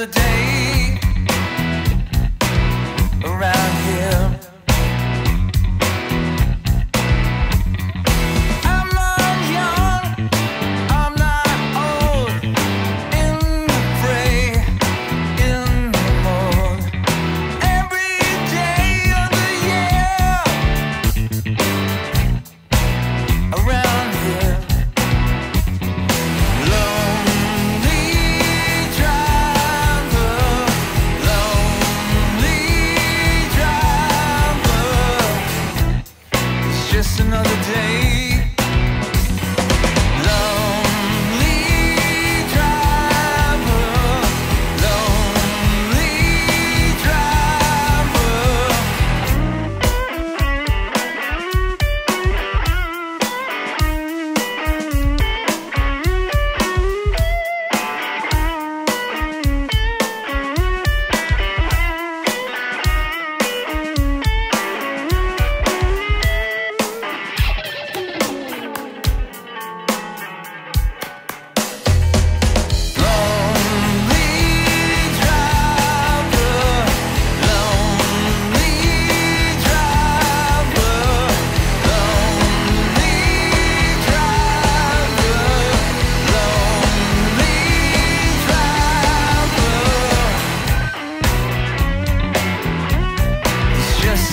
the day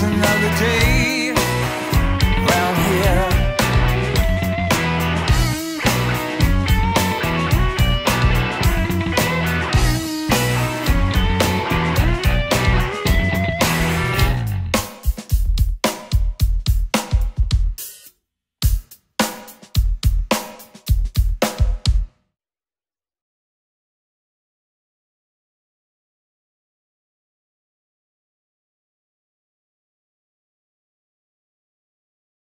another day.